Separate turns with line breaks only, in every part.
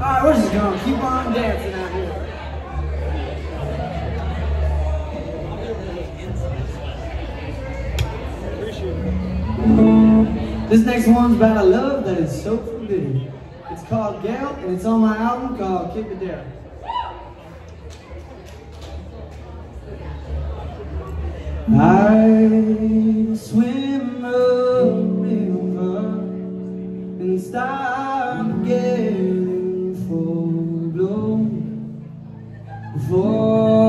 right, we're just gonna keep on dancing out here. This next one's about a love that is so forbidden. It's called Gale, and it's on my album called Kick It Down. I swim a river and stop getting for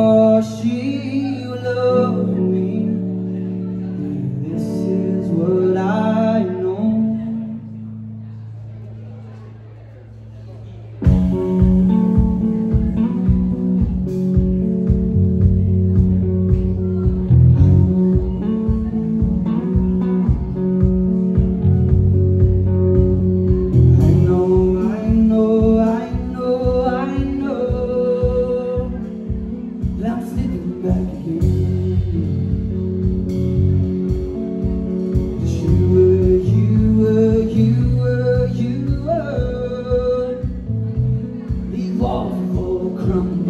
These for all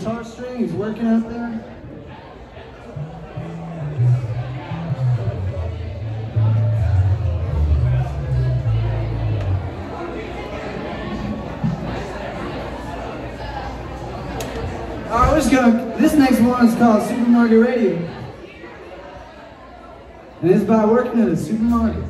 guitar string? He's working out there.
All right, we're just gonna. This next one is called Supermarket Radio, and it's about working at a supermarket.